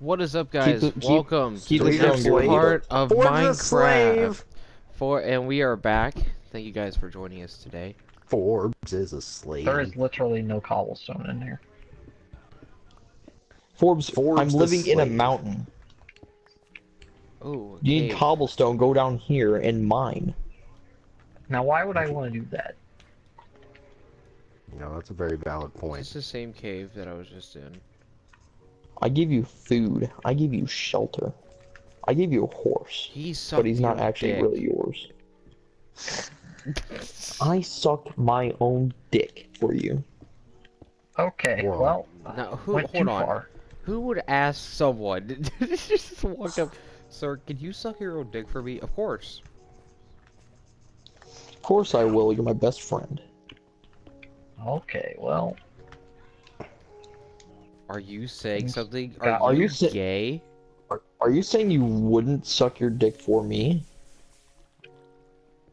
What is up, guys? keep- Welcome keep to the the next part of Ford's a Minecraft. For and we are back. Thank you guys for joining us today. Forbes is a slave. There is literally no cobblestone in here. Forbes, Forbes I'm the living in a mountain. Oh, You need cobblestone, go down here and mine. Now, why would I want to do that? No, that's a very valid point. It's the same cave that I was just in? I give you food. I give you shelter. I give you a horse. He But he's not actually dick. really yours. I sucked my own dick for you. Okay, Whoa. well, Now, who? went hold too on. far. Who would ask someone? just walk up, sir. Can you suck your own dick for me? Of course. Of course I will. You're my best friend. Okay, well, Are you saying something? God. Are, Are you, you gay? Are, are you saying you wouldn't suck your dick for me?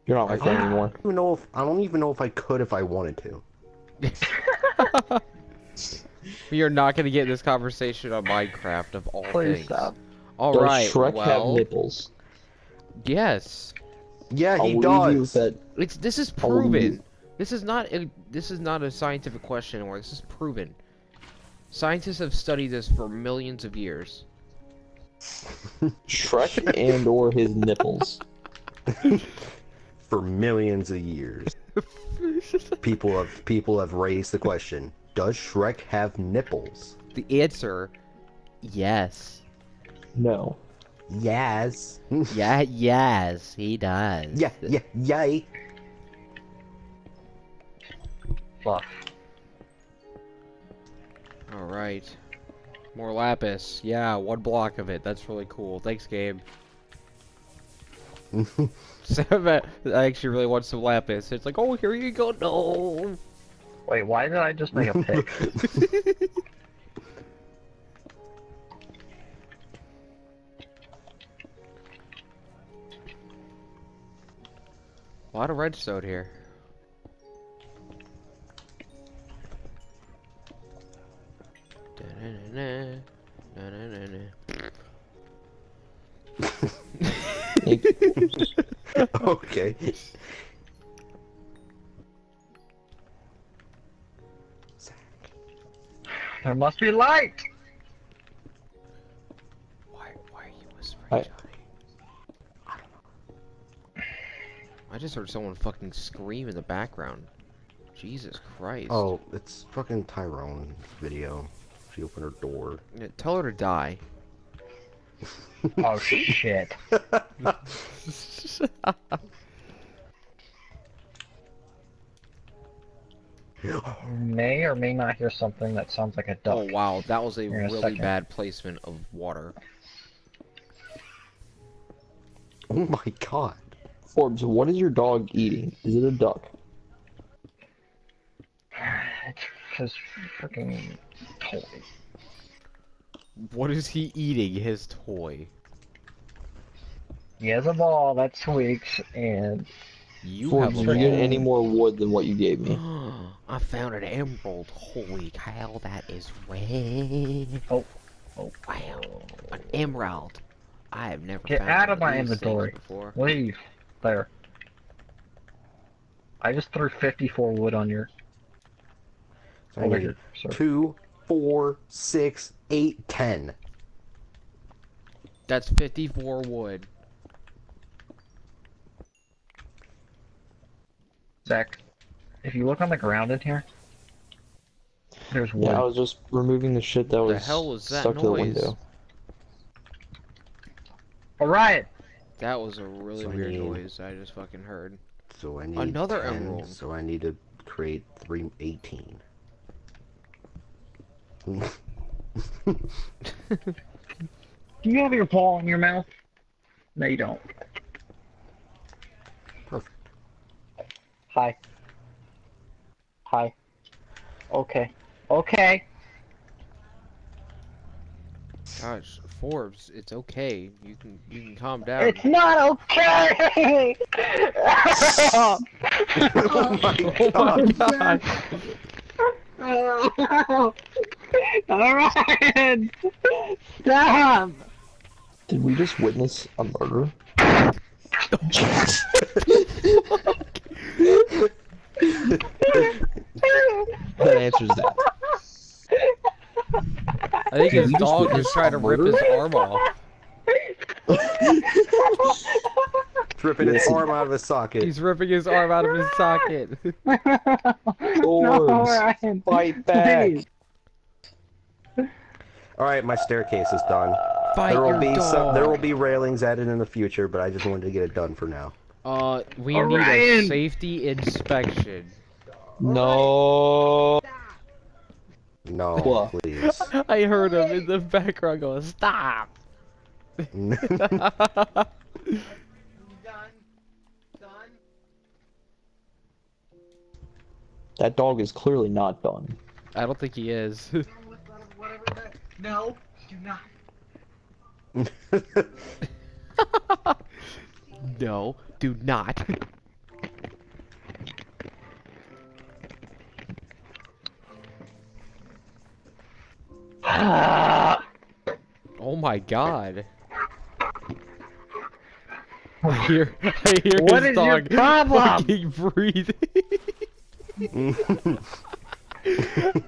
You're not my I friend don't anymore. even know if I don't even know if I could if I wanted to. We are not going to get this conversation on Minecraft of all please things. stop. All Does right. Shrek well, have nipples? yes. Yeah, I'll he you does. that. It's this is I'll proven. This is not a, this is not a scientific question anymore. This is proven. Scientists have studied this for millions of years. Shrek and or his nipples. For millions of years, people have people have raised the question: Does Shrek have nipples? The answer, yes. No. Yes. Yeah, yes, he does. yeah, yeah, yay. Fuck. All right. More lapis. Yeah, one block of it. That's really cool. Thanks, Gabe. Sam I actually really want some lapis. It's like, oh, here you go. No. Wait, why did I just make a pick? A lot of redstone here. okay. there must be light! Why, why are you whispering, I- Johnny? I just heard someone fucking scream in the background. Jesus Christ. Oh, it's fucking Tyrone's video. She opened her door. Yeah, Tell her to die. Oh shit. May or may not hear something that sounds like a duck. oh wow, that was a Here in a really bad placement of water. Oh my god. Forbes, what is your dog eating? Is it a duck? It's his freaking toy. What is he eating? His toy. He has a ball that squeaks, and You Forbes, have did you get any more wood than what you gave me? I found an emerald. Holy cow, that is way. Oh, oh. Wow, oh. an emerald. I have never Get found out of my these things inventory. before. leave. There. I just threw 54 wood on your So I over here, sir. two, four, six, eight, ten. That's 54 wood. Zach, if you look on the ground in here, there's wood. Yeah, I was just removing the shit that The was hell was that stuck to the window. Alright! That was a really So weird need- noise I just fucking heard. So I need Another 10, emerald. So I need to create three eighteen. Do you have your paw in your mouth? No, you don't. Perfect. Hi. Hi. Okay. Okay. Gosh, Forbes, it's okay. You can you can calm down. It's not okay! oh my god. oh my god. God. Alright! Stop! Did we just witness a murder? that answers that. I think Did his we just dog is witness trying to rip his arm off. Ripping his arm out of his socket. He's ripping his arm out of his socket. Swords, Ryan. fight back. Please. All right, my staircase is done. Fight there will your be dog. some. There will be railings added in the future, but I just wanted to get it done for now. Uh, we need a safety inspection. No. No, What? please. I heard him in the background going, "Stop!" That dog is clearly not done. I don't think he is. No, do not. no, do not. oh my god. I hear, I hear What his is your problem? fucking breathing.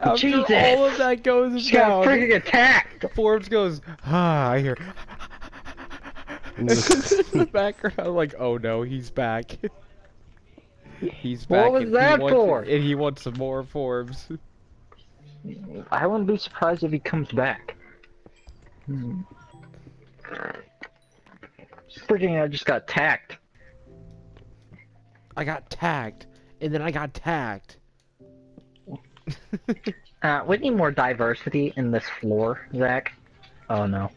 After Jesus. all of that goes She got freaking attacked! Forbes goes, ah, I hear. in the background, I'm like, oh no, he's back. he's back. What was and that he wants, for? And he wants some more Forbes. I wouldn't be surprised if he comes back. Hmm. Freaking, I just got tagged. I got tagged, and then I got tagged. Uh, we need more diversity in this floor, Zach. Oh no.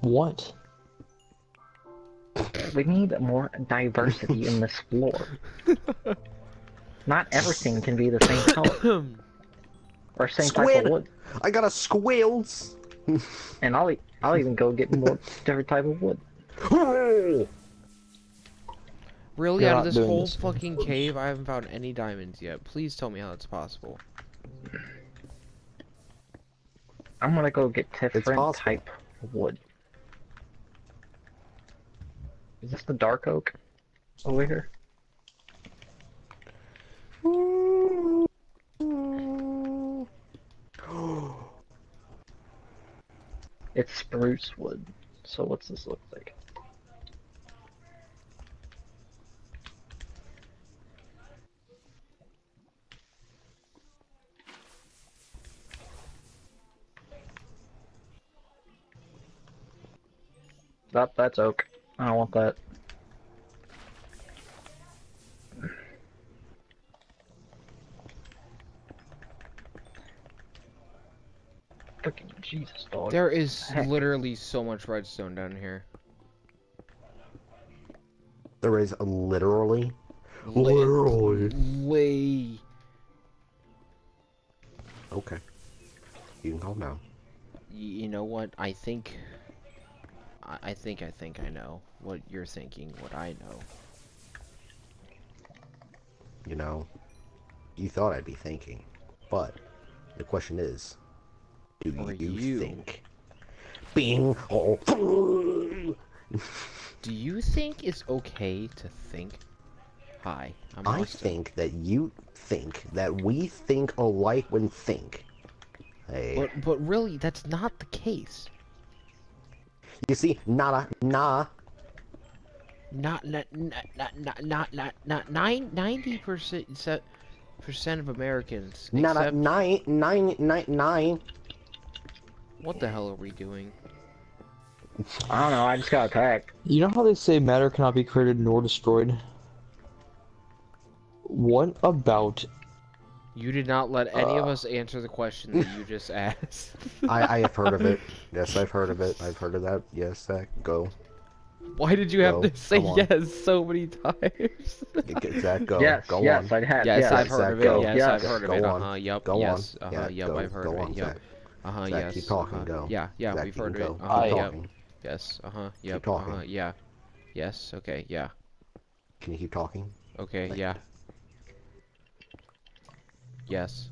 What? We need more diversity in this floor. Not everything can be the same color or same type of wood. I got a squills. And I'll I'll even go get more different type of wood. Really, You're out of this whole this. fucking cave, I haven't found any diamonds yet. Please tell me how that's possible. I'm gonna go get different possible. type of wood. Is this the dark oak over here? It's spruce wood. So what's this look like? That that's oak. I don't want that. Freaking Jesus, dog. There is Heck. literally so much redstone down here. There is literally. Li- Literally. Lay. Okay. You can calm down. Y- You know what? I think. I I think I think I know what you're thinking. What I know. You know, you thought I'd be thinking, but the question is, do you, you. think? Bing. Oh. Do you think it's okay to think? Hi, I'm I Austin. think that you think that we think alike when think. Hey, But but really, that's not the case. You see, nada, nah. Not not not not not not not, not nine ninety percent percent of Americans. Nada, except- nine, nine, nine, nine. What the hell are we doing? I don't know. I just got attacked. You know how they say matter cannot be created nor destroyed? What about You did not let any of Uh. us answer the question that you just asked. I, I have heard of it. Yes, I've heard of it. I've heard of that. Yes, that go. Why did you have to say yes so many times? Get Zach, go. yes, go yes, on. I had. yes, yes. I've heard of it. Go. Yes, Yes. I've heard of Go it. Uh huh. Yep. Go yes. on. Uh huh. Yeah, yep. go, I've heard go of on, it. Yep. Uh huh. Zach, Yes. keep talking, uh-huh. go. Yeah. Yeah. Zach, we've heard of it. Uh huh. Keep Yep. talking. Yes. Uh huh. Yep. Uh talking. huh. Yeah. Yes. Okay. Yeah. Can you keep talking? Okay. Yeah. Yes.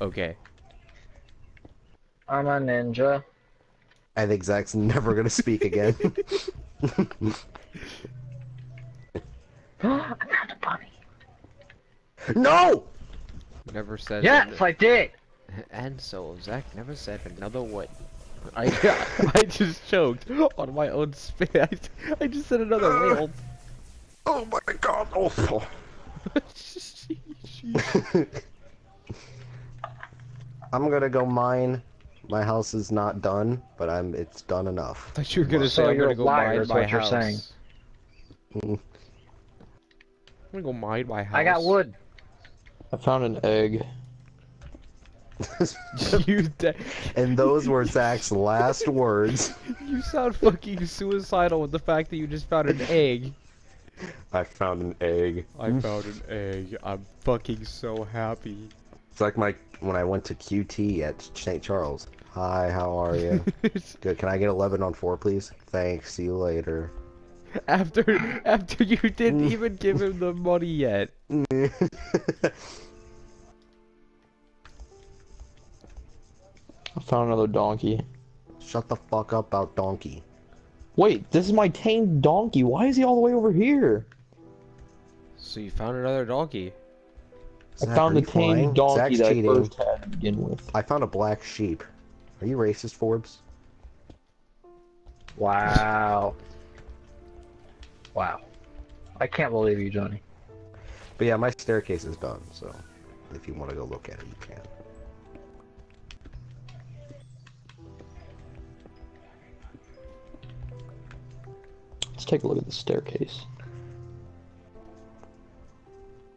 okay. I'm a ninja. I think Zach's never gonna speak again. I found a bunny. no! Never said. Yes, I did. And so Zach never said another word. I I just choked on my own spit. I, I just said another ah. word. Oh my god! Oh. I'm gonna go mine. My house is not done, but I'm. It's done enough. thought you were gonna So say I'm you're gonna go mine is my what you're house. saying. I'm gonna go mine my house. I got wood. I found an egg. you de- and those were Zach's last words. you sound fucking suicidal with the fact that you just found an egg. I found an egg. I found an egg. I'm fucking so happy. It's like my when I went to QT at St. Charles. Hi, how are you? Good. Can I get 11 on 4, please? Thanks. See you later. after after you didn't even give him the money yet. I found another donkey. Shut the fuck up about donkey. Wait, this is my tamed donkey. Why is he all the way over here? So you found another donkey. I found the you flying? donkey Zach's that cheating. I first had to begin with. I found a black sheep. Are you racist, Forbes? Wow. Wow. I can't believe you, Johnny. But yeah, my staircase is done, so if you want to go look at it, you can. Let's take a look at the staircase.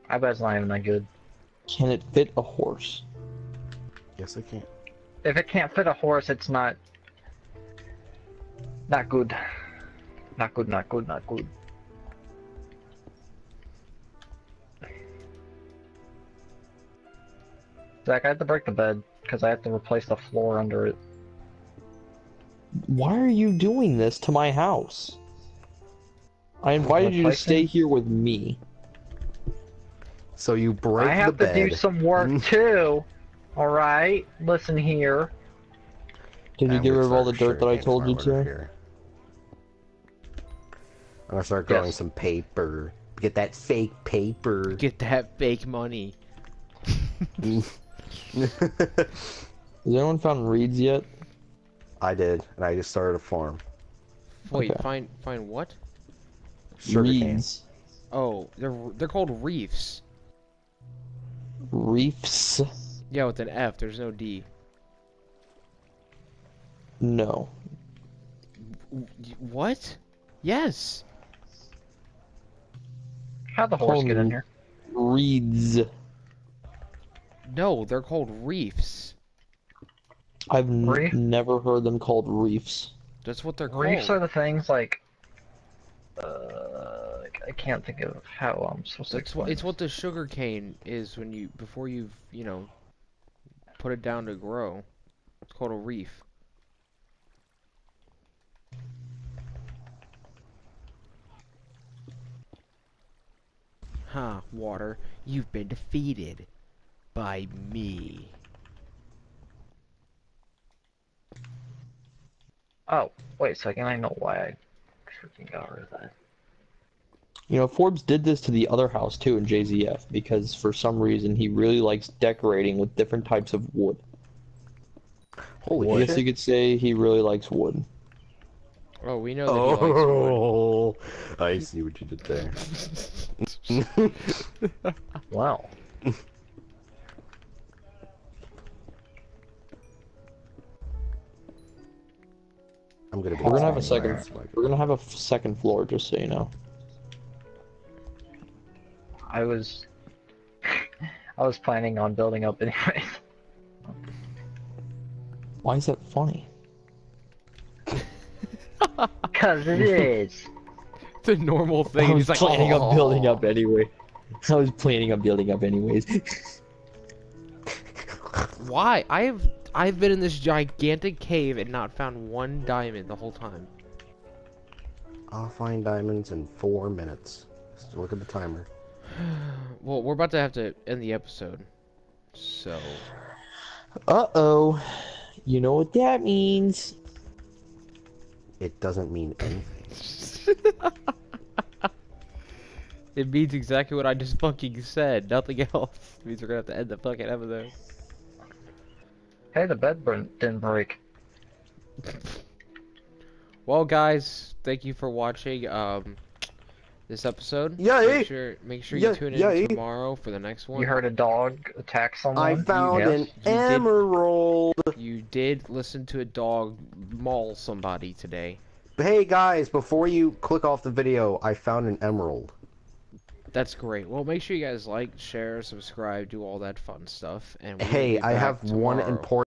I bet it's not even that good. Can it fit a horse? Yes, I can. If it can't fit a horse, it's not. Not good. Not good, not good, not good. Zach, I have to break the bed because I have to replace the floor under it. Why are you doing this to my house? I invited you to Replacing? stay here with me. So you break the floor. I have to do some work too. Alright? Listen here. Did you get rid of all the dirt that I told you to? here. I'm gonna start growing Yes. some paper. Get that fake paper. Get that fake money. Has anyone found reeds yet? I did, and I just started a farm. Wait, Okay. find find what? Sugarcane. Reeds. Oh, they're they're called reefs. Reefs? Yeah, with an F. There's no D. No. What? Yes. How'd the horse get in Holy- here? Reeds. No, they're called reefs. I've n- Reef? never heard them called reefs. That's what they're called. Reefs are the things like. Uh, I can't think of how I'm supposed to That's what it's what the sugar cane is when you before you've you know put it down to grow. It's called a reef. Huh, water. You've been defeated by me. Oh, wait a second. I know why I freaking got rid of that. You know, Forbes did this to the other house too in JZF because for some reason he really likes decorating with different types of wood. Holy I guess you could say he really likes wood. Oh, we know that he likes oh, wood. Oh, I see what you did there. Wow. I'm gonna be. We're gonna have a second. my house, We're gonna have a f- second floor, just so you know. I was. I was planning on building up anyway. Why is that funny? Because it is. It's a normal I thing. was He's like, planning on building up anyway. I was planning on building up anyways. Why? I have I've been in this gigantic cave and not found one diamond the whole time. I'll find diamonds in four minutes. Just look at the timer. Well, we're about to have to end the episode. So, Uh oh. You know what that means. It doesn't mean anything. it means exactly what I just fucking said. Nothing else. It means we're gonna have to end the fucking episode. Hey, the bed didn't break. Well, guys, thank you for watching um this episode. Yay! Make sure make sure you tune in yay! tomorrow for the next one. You heard a dog attack someone? I found Yes. an did- emerald. You did listen to a dog maul somebody today. Hey guys, before you click off the video, I found an emerald. That's great. Well, make sure you guys like, share, subscribe, do all that fun stuff. And we will Hey, I have one important